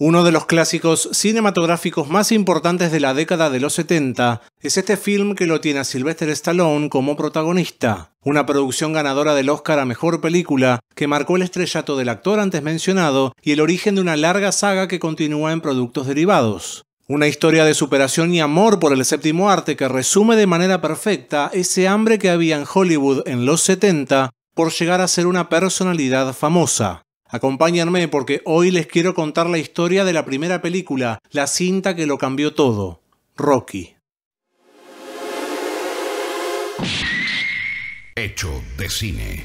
Uno de los clásicos cinematográficos más importantes de la década de los 70 es este film que lo tiene a Sylvester Stallone como protagonista, una producción ganadora del Oscar a Mejor Película que marcó el estrellato del actor antes mencionado y el origen de una larga saga que continúa en productos derivados. Una historia de superación y amor por el séptimo arte que resume de manera perfecta ese hambre que había en Hollywood en los 70 por llegar a ser una personalidad famosa. Acompáñenme porque hoy les quiero contar la historia de la primera película, la cinta que lo cambió todo, Rocky. Hecho de cine.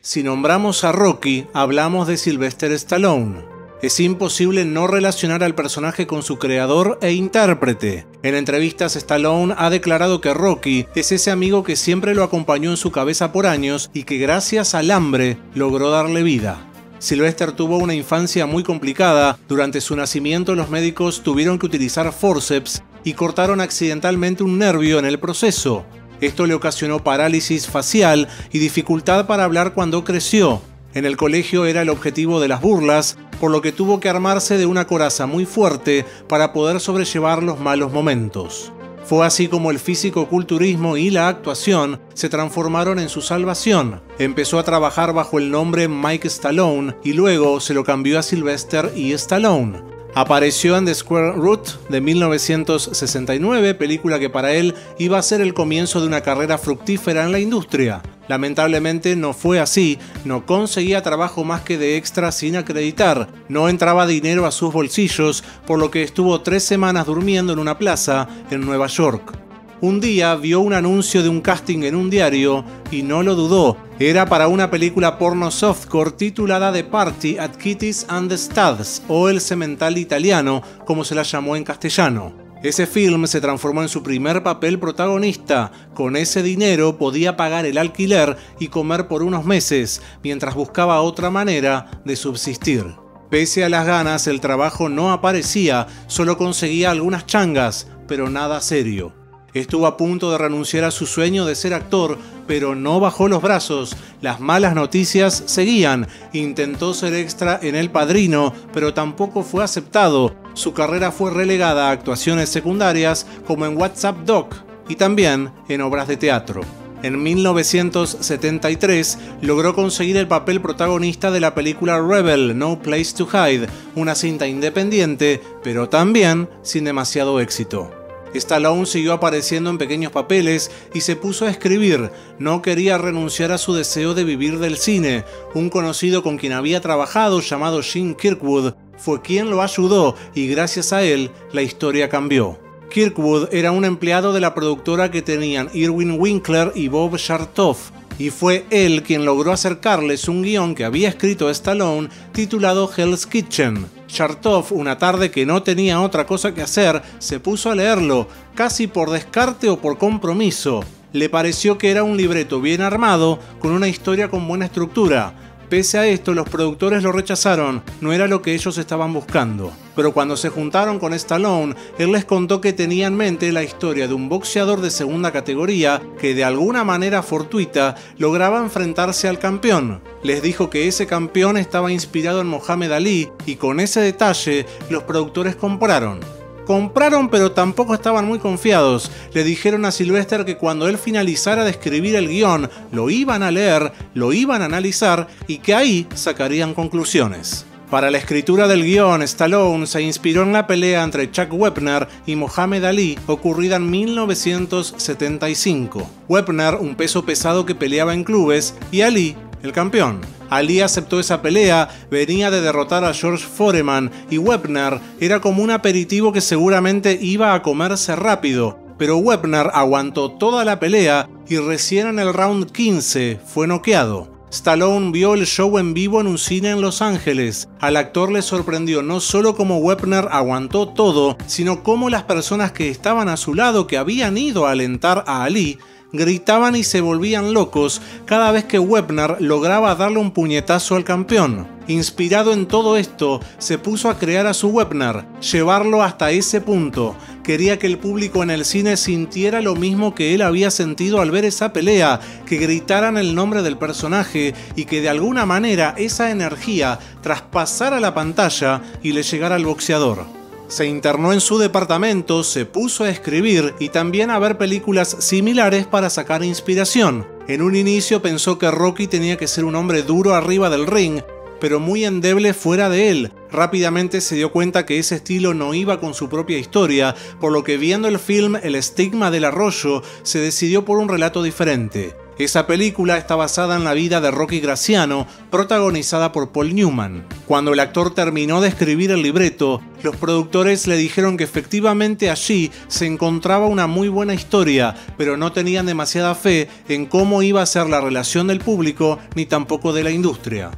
Si nombramos a Rocky, hablamos de Sylvester Stallone. Es imposible no relacionar al personaje con su creador e intérprete. En entrevistas, Stallone ha declarado que Rocky es ese amigo que siempre lo acompañó en su cabeza por años y que gracias al hambre logró darle vida. Sylvester tuvo una infancia muy complicada. Durante su nacimiento los médicos tuvieron que utilizar forceps y cortaron accidentalmente un nervio en el proceso. Esto le ocasionó parálisis facial y dificultad para hablar cuando creció. En el colegio era el objetivo de las burlas, por lo que tuvo que armarse de una coraza muy fuerte para poder sobrellevar los malos momentos. Fue así como el físico-culturismo y la actuación se transformaron en su salvación. Empezó a trabajar bajo el nombre Mike Stallone y luego se lo cambió a Sylvester y Stallone. Apareció en The Square Root de 1969, película que para él iba a ser el comienzo de una carrera fructífera en la industria. Lamentablemente no fue así, no conseguía trabajo más que de extra sin acreditar, no entraba dinero a sus bolsillos, por lo que estuvo tres semanas durmiendo en una plaza en Nueva York. Un día vio un anuncio de un casting en un diario y no lo dudó. Era para una película porno softcore titulada The Party at Kitty's and the Studs o El Cemental Italiano, como se la llamó en castellano. Ese film se transformó en su primer papel protagonista. Con ese dinero podía pagar el alquiler y comer por unos meses, mientras buscaba otra manera de subsistir. Pese a las ganas, el trabajo no aparecía, solo conseguía algunas changas, pero nada serio. Estuvo a punto de renunciar a su sueño de ser actor, pero no bajó los brazos. Las malas noticias seguían. Intentó ser extra en El Padrino, pero tampoco fue aceptado. Su carrera fue relegada a actuaciones secundarias como en WhatsApp Doc y también en obras de teatro. En 1973 logró conseguir el papel protagonista de la película Rebel, No Place to Hide, una cinta independiente, pero también sin demasiado éxito. Stallone siguió apareciendo en pequeños papeles y se puso a escribir. No quería renunciar a su deseo de vivir del cine. Un conocido con quien había trabajado, llamado Jim Kirkwood, fue quien lo ayudó y gracias a él la historia cambió. Kirkwood era un empleado de la productora que tenían Irwin Winkler y Bob Chartoff, y fue él quien logró acercarles un guion que había escrito Stallone titulado Hell's Kitchen. Chartov, una tarde que no tenía otra cosa que hacer, se puso a leerlo, casi por descarte o por compromiso. Le pareció que era un libreto bien armado, con una historia con buena estructura. Pese a esto, los productores lo rechazaron, no era lo que ellos estaban buscando. Pero cuando se juntaron con Stallone, él les contó que tenía en mente la historia de un boxeador de segunda categoría que de alguna manera fortuita lograba enfrentarse al campeón. Les dijo que ese campeón estaba inspirado en Mohamed Ali y con ese detalle los productores compraron. Compraron pero tampoco estaban muy confiados. Le dijeron a Sylvester que cuando él finalizara de escribir el guion, lo iban a leer, lo iban a analizar y que ahí sacarían conclusiones. Para la escritura del guion, Stallone se inspiró en la pelea entre Chuck Wepner y Mohamed Ali ocurrida en 1975. Wepner, un peso pesado que peleaba en clubes, y Ali, el campeón. Ali aceptó esa pelea, venía de derrotar a George Foreman y Webner era como un aperitivo que seguramente iba a comerse rápido, pero Webner aguantó toda la pelea y recién en el round 15 fue noqueado. Stallone vio el show en vivo en un cine en Los Ángeles. Al actor le sorprendió no solo cómo Webner aguantó todo, sino cómo las personas que estaban a su lado, que habían ido a alentar a Ali, gritaban y se volvían locos cada vez que Webner lograba darle un puñetazo al campeón. Inspirado en todo esto, se puso a crear a su Webner, llevarlo hasta ese punto. Quería que el público en el cine sintiera lo mismo que él había sentido al ver esa pelea, que gritaran el nombre del personaje y que de alguna manera esa energía traspasara la pantalla y le llegara al boxeador. Se internó en su departamento, se puso a escribir y también a ver películas similares para sacar inspiración. En un inicio pensó que Rocky tenía que ser un hombre duro arriba del ring, pero muy endeble fuera de él. Rápidamente se dio cuenta que ese estilo no iba con su propia historia, por lo que viendo el film El estigma del arroyo, se decidió por un relato diferente. Esa película está basada en la vida de Rocky Graciano, protagonizada por Paul Newman. Cuando el actor terminó de escribir el libreto, los productores le dijeron que efectivamente allí se encontraba una muy buena historia, pero no tenían demasiada fe en cómo iba a ser la relación del público ni tampoco de la industria.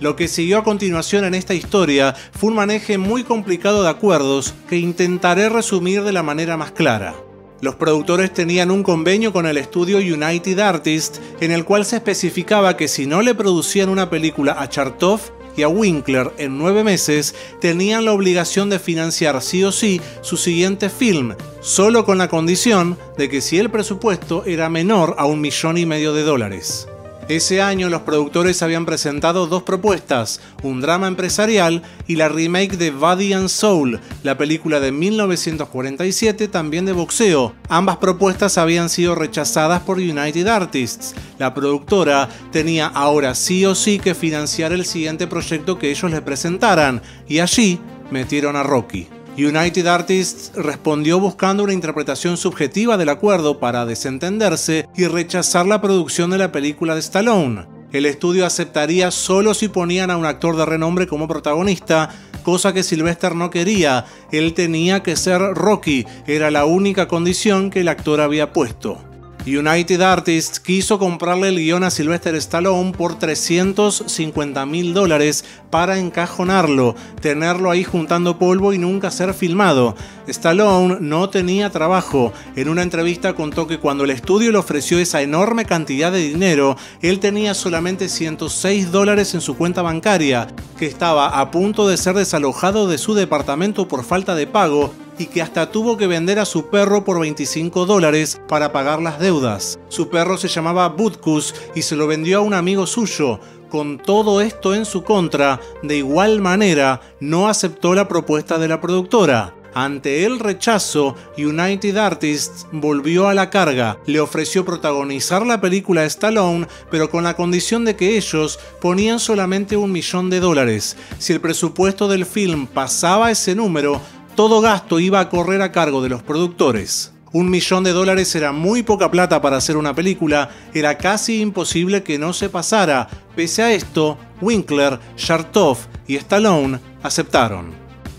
Lo que siguió a continuación en esta historia fue un maneje muy complicado de acuerdos que intentaré resumir de la manera más clara. Los productores tenían un convenio con el estudio United Artists en el cual se especificaba que si no le producían una película a Chartov y a Winkler en nueve meses, tenían la obligación de financiar sí o sí su siguiente film, solo con la condición de que si el presupuesto era menor a un millón y medio de dólares. Ese año los productores habían presentado dos propuestas, un drama empresarial y la remake de Body and Soul, la película de 1947 también de boxeo. Ambas propuestas habían sido rechazadas por United Artists. La productora tenía ahora sí o sí que financiar el siguiente proyecto que ellos le presentaran, y allí metieron a Rocky. United Artists respondió buscando una interpretación subjetiva del acuerdo para desentenderse y rechazar la producción de la película de Stallone. El estudio aceptaría solo si ponían a un actor de renombre como protagonista, cosa que Sylvester no quería. Él tenía que ser Rocky, era la única condición que el actor había puesto. United Artists quiso comprarle el guion a Sylvester Stallone por 350 mil dólares para encajonarlo, tenerlo ahí juntando polvo y nunca ser filmado. Stallone no tenía trabajo. En una entrevista contó que cuando el estudio le ofreció esa enorme cantidad de dinero, él tenía solamente 106 dólares en su cuenta bancaria, que estaba a punto de ser desalojado de su departamento por falta de pago y que hasta tuvo que vender a su perro por 25 dólares para pagar las deudas. Su perro se llamaba Butkus y se lo vendió a un amigo suyo. Con todo esto en su contra, de igual manera, no aceptó la propuesta de la productora. Ante el rechazo, United Artists volvió a la carga, le ofreció protagonizar la película Stallone, pero con la condición de que ellos ponían solamente un millón de dólares. Si el presupuesto del film pasaba ese número, todo gasto iba a correr a cargo de los productores. Un millón de dólares era muy poca plata para hacer una película, era casi imposible que no se pasara. Pese a esto, Winkler, Shartov y Stallone aceptaron.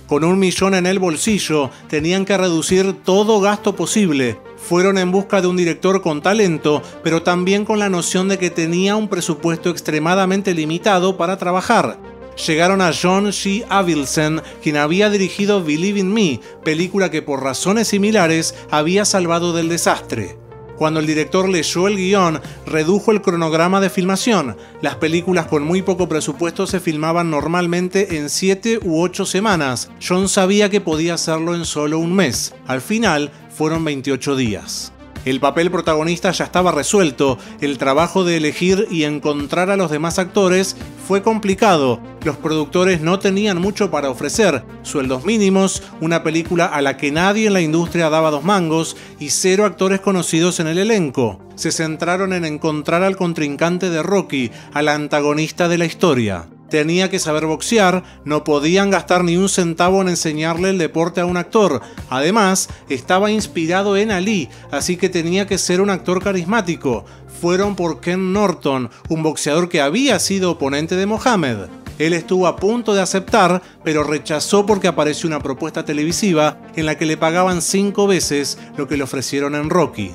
Con un millón en el bolsillo, tenían que reducir todo gasto posible. Fueron en busca de un director con talento, pero también con la noción de que tenía un presupuesto extremadamente limitado para trabajar llegaron a John G. Avildsen, quien había dirigido Believe in Me, película que por razones similares había salvado del desastre. Cuando el director leyó el guion, redujo el cronograma de filmación. Las películas con muy poco presupuesto se filmaban normalmente en 7 u 8 semanas. John sabía que podía hacerlo en solo un mes. Al final, fueron 28 días. El papel protagonista ya estaba resuelto, el trabajo de elegir y encontrar a los demás actores fue complicado, los productores no tenían mucho para ofrecer, sueldos mínimos, una película a la que nadie en la industria daba dos mangos y cero actores conocidos en el elenco. Se centraron en encontrar al contrincante de Rocky, al antagonista de la historia tenía que saber boxear, no podían gastar ni un centavo en enseñarle el deporte a un actor. Además, estaba inspirado en Ali, así que tenía que ser un actor carismático. Fueron por Ken Norton, un boxeador que había sido oponente de Mohamed. Él estuvo a punto de aceptar, pero rechazó porque apareció una propuesta televisiva en la que le pagaban cinco veces lo que le ofrecieron en Rocky.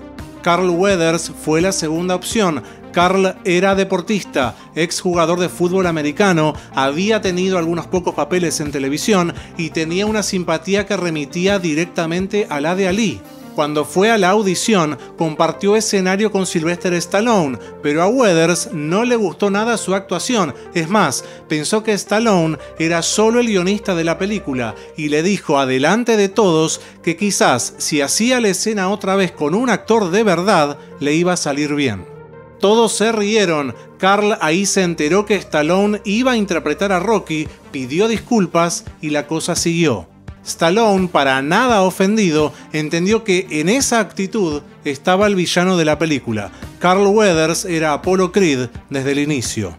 Carl Weathers fue la segunda opción, Carl era deportista, exjugador de fútbol americano, había tenido algunos pocos papeles en televisión y tenía una simpatía que remitía directamente a la de Ali. Cuando fue a la audición, compartió escenario con Sylvester Stallone, pero a Weathers no le gustó nada su actuación. Es más, pensó que Stallone era solo el guionista de la película y le dijo adelante de todos que quizás si hacía la escena otra vez con un actor de verdad, le iba a salir bien. Todos se rieron. Carl ahí se enteró que Stallone iba a interpretar a Rocky, pidió disculpas y la cosa siguió. Stallone, para nada ofendido, entendió que en esa actitud estaba el villano de la película. Carl Weathers era Apollo Creed desde el inicio.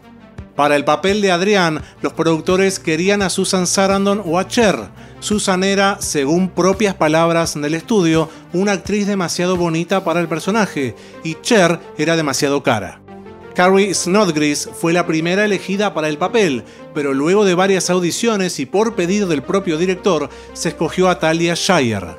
Para el papel de Adrián, los productores querían a Susan Sarandon o a Cher. Susan era, según propias palabras del estudio, una actriz demasiado bonita para el personaje, y Cher era demasiado cara. Carrie Snodgrass fue la primera elegida para el papel, pero luego de varias audiciones y por pedido del propio director, se escogió a Talia Shire.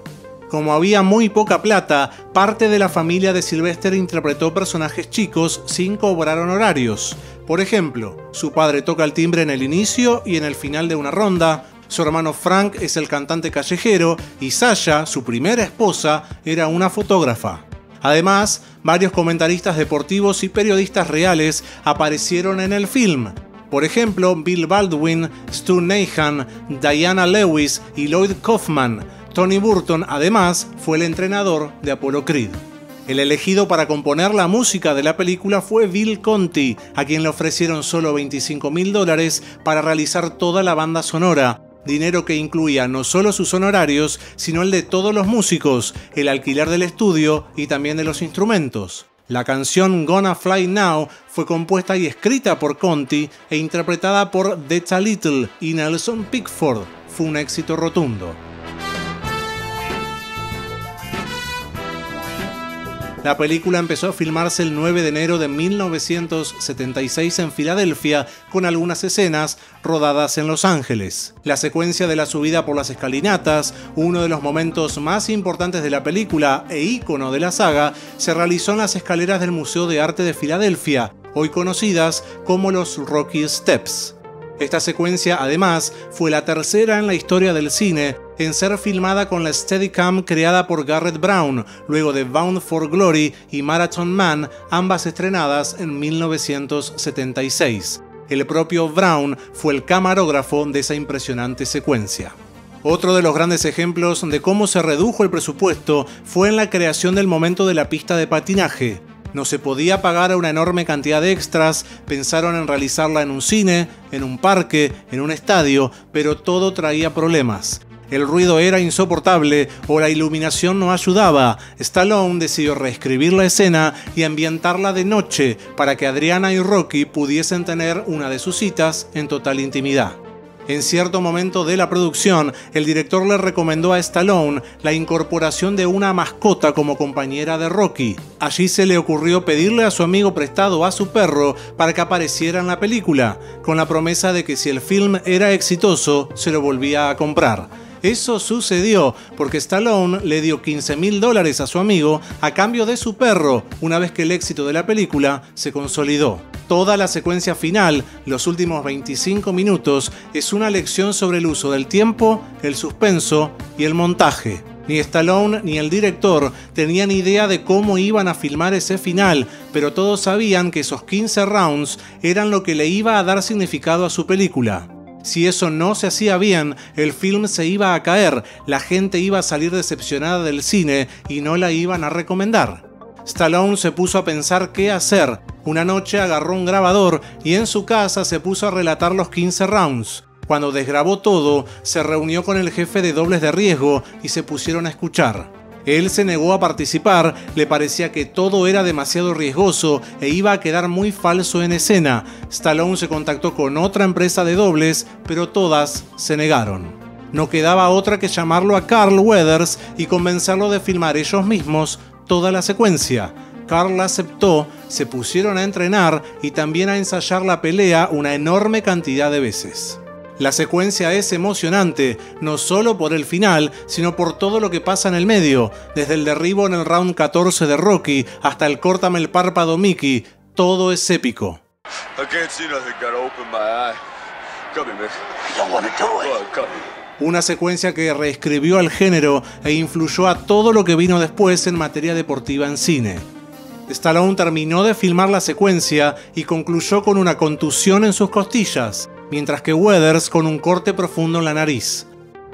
Como había muy poca plata, parte de la familia de Sylvester interpretó personajes chicos sin cobrar honorarios. Por ejemplo, su padre toca el timbre en el inicio y en el final de una ronda, su hermano Frank es el cantante callejero y Sasha, su primera esposa, era una fotógrafa. Además, varios comentaristas deportivos y periodistas reales aparecieron en el film. Por ejemplo, Bill Baldwin, Stu Nahan, Diana Lewis y Lloyd Kaufman. Tony Burton, además, fue el entrenador de Apollo Creed. El elegido para componer la música de la película fue Bill Conti, a quien le ofrecieron solo 25 mil dólares para realizar toda la banda sonora, dinero que incluía no solo sus honorarios, sino el de todos los músicos, el alquiler del estudio y también de los instrumentos. La canción Gonna Fly Now fue compuesta y escrita por Conti e interpretada por Detta Little y Nelson Pickford. Fue un éxito rotundo. La película empezó a filmarse el 9 de enero de 1976 en Filadelfia, con algunas escenas rodadas en Los Ángeles. La secuencia de la subida por las escalinatas, uno de los momentos más importantes de la película e ícono de la saga, se realizó en las escaleras del Museo de Arte de Filadelfia, hoy conocidas como los Rocky Steps. Esta secuencia, además, fue la tercera en la historia del cine en ser filmada con la Steadicam creada por Garrett Brown, luego de Bound for Glory y Marathon Man, ambas estrenadas en 1976. El propio Brown fue el camarógrafo de esa impresionante secuencia. Otro de los grandes ejemplos de cómo se redujo el presupuesto fue en la creación del momento de la pista de patinaje. No se podía pagar una enorme cantidad de extras, pensaron en realizarla en un cine, en un parque, en un estadio, pero todo traía problemas. El ruido era insoportable o la iluminación no ayudaba. Stallone decidió reescribir la escena y ambientarla de noche para que Adriana y Rocky pudiesen tener una de sus citas en total intimidad. En cierto momento de la producción, el director le recomendó a Stallone la incorporación de una mascota como compañera de Rocky. Allí se le ocurrió pedirle a su amigo prestado a su perro para que apareciera en la película, con la promesa de que si el film era exitoso, se lo volvía a comprar. Eso sucedió porque Stallone le dio 15 mil dólares a su amigo a cambio de su perro una vez que el éxito de la película se consolidó. Toda la secuencia final, los últimos 25 minutos, es una lección sobre el uso del tiempo, el suspenso y el montaje. Ni Stallone ni el director tenían idea de cómo iban a filmar ese final, pero todos sabían que esos 15 rounds eran lo que le iba a dar significado a su película. Si eso no se hacía bien, el film se iba a caer, la gente iba a salir decepcionada del cine y no la iban a recomendar. Stallone se puso a pensar qué hacer. Una noche agarró un grabador y en su casa se puso a relatar los 15 rounds. Cuando desgrabó todo, se reunió con el jefe de dobles de riesgo y se pusieron a escuchar. Él se negó a participar, le parecía que todo era demasiado riesgoso e iba a quedar muy falso en escena. Stallone se contactó con otra empresa de dobles, pero todas se negaron. No quedaba otra que llamarlo a Carl Weathers y convencerlo de filmar ellos mismos toda la secuencia. Carl aceptó, se pusieron a entrenar y también a ensayar la pelea una enorme cantidad de veces. La secuencia es emocionante, no solo por el final, sino por todo lo que pasa en el medio, desde el derribo en el round 14 de Rocky hasta el córtame el párpado Mickey, todo es épico. una secuencia que reescribió al género e influyó a todo lo que vino después en materia deportiva en cine. Stallone terminó de filmar la secuencia y concluyó con una contusión en sus costillas, mientras que Weathers con un corte profundo en la nariz.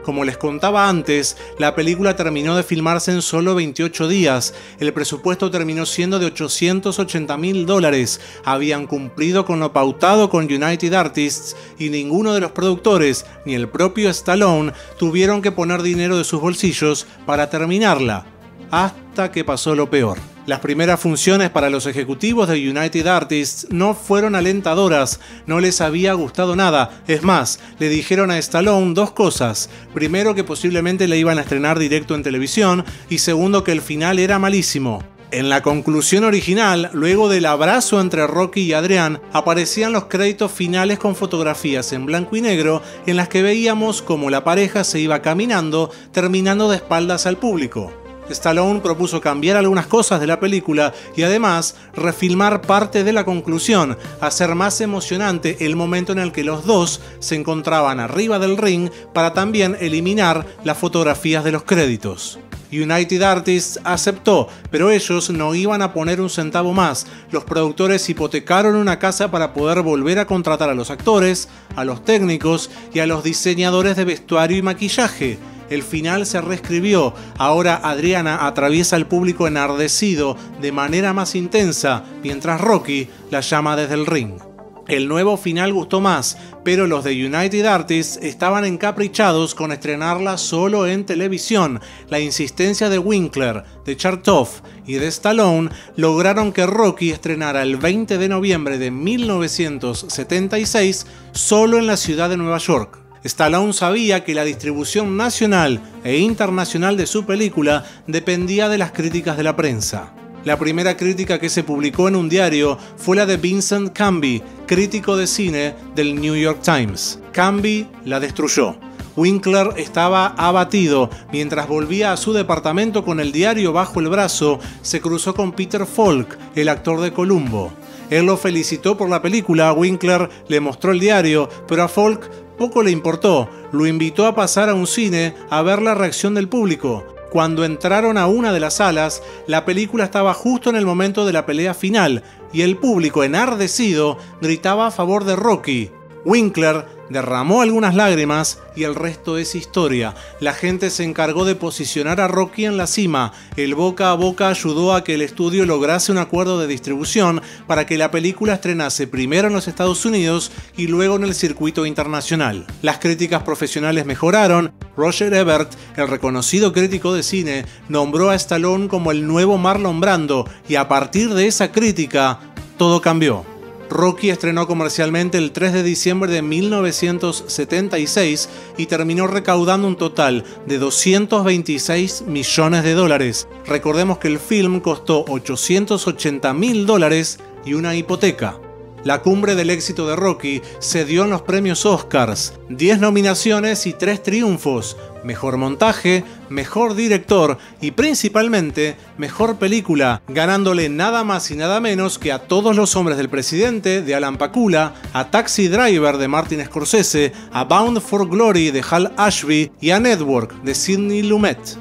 Como les contaba antes, la película terminó de filmarse en solo 28 días. El presupuesto terminó siendo de 880 mil dólares. Habían cumplido con lo pautado con United Artists y ninguno de los productores, ni el propio Stallone, tuvieron que poner dinero de sus bolsillos para terminarla. Hasta que pasó lo peor. Las primeras funciones para los ejecutivos de United Artists no fueron alentadoras, no les había gustado nada. Es más, le dijeron a Stallone dos cosas. Primero que posiblemente le iban a estrenar directo en televisión y segundo que el final era malísimo. En la conclusión original, luego del abrazo entre Rocky y Adrián, aparecían los créditos finales con fotografías en blanco y negro en las que veíamos cómo la pareja se iba caminando, terminando de espaldas al público. Stallone propuso cambiar algunas cosas de la película y además refilmar parte de la conclusión, hacer más emocionante el momento en el que los dos se encontraban arriba del ring para también eliminar las fotografías de los créditos. United Artists aceptó, pero ellos no iban a poner un centavo más. Los productores hipotecaron una casa para poder volver a contratar a los actores, a los técnicos y a los diseñadores de vestuario y maquillaje el final se reescribió. Ahora Adriana atraviesa al público enardecido de manera más intensa, mientras Rocky la llama desde el ring. El nuevo final gustó más, pero los de United Artists estaban encaprichados con estrenarla solo en televisión. La insistencia de Winkler, de Chartoff y de Stallone lograron que Rocky estrenara el 20 de noviembre de 1976 solo en la ciudad de Nueva York. Stallone sabía que la distribución nacional e internacional de su película dependía de las críticas de la prensa. La primera crítica que se publicó en un diario fue la de Vincent Canby, crítico de cine del New York Times. Canby la destruyó. Winkler estaba abatido. Mientras volvía a su departamento con el diario bajo el brazo, se cruzó con Peter Falk, el actor de Columbo. Él lo felicitó por la película, Winkler le mostró el diario, pero a Falk poco le importó, lo invitó a pasar a un cine a ver la reacción del público. Cuando entraron a una de las salas, la película estaba justo en el momento de la pelea final y el público enardecido gritaba a favor de Rocky. Winkler derramó algunas lágrimas y el resto es historia. La gente se encargó de posicionar a Rocky en la cima. El boca a boca ayudó a que el estudio lograse un acuerdo de distribución para que la película estrenase primero en los Estados Unidos y luego en el circuito internacional. Las críticas profesionales mejoraron. Roger Ebert, el reconocido crítico de cine, nombró a Stallone como el nuevo Marlon Brando y a partir de esa crítica, todo cambió. Rocky estrenó comercialmente el 3 de diciembre de 1976 y terminó recaudando un total de 226 millones de dólares. Recordemos que el film costó 880 mil dólares y una hipoteca. La cumbre del éxito de Rocky se dio en los premios Oscars, 10 nominaciones y 3 triunfos, mejor montaje, mejor director y principalmente mejor película, ganándole nada más y nada menos que a Todos los hombres del presidente de Alan Pakula, a Taxi Driver de Martin Scorsese, a Bound for Glory de Hal Ashby y a Network de Sidney Lumet.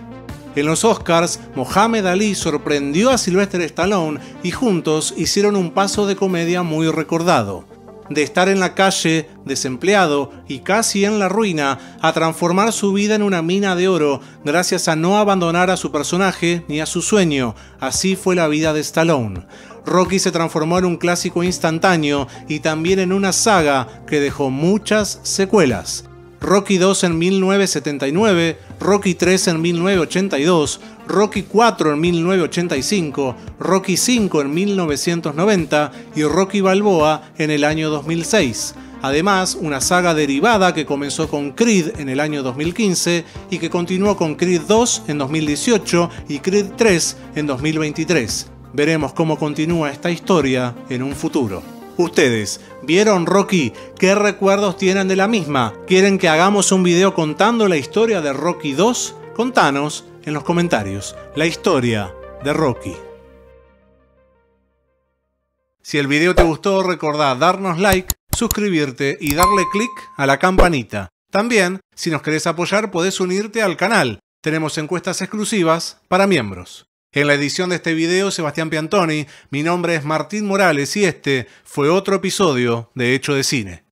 En los Oscars, Mohamed Ali sorprendió a Sylvester Stallone y juntos hicieron un paso de comedia muy recordado. De estar en la calle, desempleado y casi en la ruina, a transformar su vida en una mina de oro gracias a no abandonar a su personaje ni a su sueño. Así fue la vida de Stallone. Rocky se transformó en un clásico instantáneo y también en una saga que dejó muchas secuelas. Rocky 2 en 1979, Rocky 3 en 1982, Rocky 4 en 1985, Rocky 5 en 1990 y Rocky Balboa en el año 2006. Además, una saga derivada que comenzó con Creed en el año 2015 y que continuó con Creed 2 en 2018 y Creed 3 en 2023. Veremos cómo continúa esta historia en un futuro. Ustedes, ¿vieron Rocky? ¿Qué recuerdos tienen de la misma? ¿Quieren que hagamos un video contando la historia de Rocky 2? Contanos en los comentarios la historia de Rocky. Si el video te gustó, recordá darnos like, suscribirte y darle click a la campanita. También, si nos querés apoyar, podés unirte al canal. Tenemos encuestas exclusivas para miembros. En la edición de este video, Sebastián Piantoni, mi nombre es Martín Morales y este fue otro episodio de Hecho de Cine.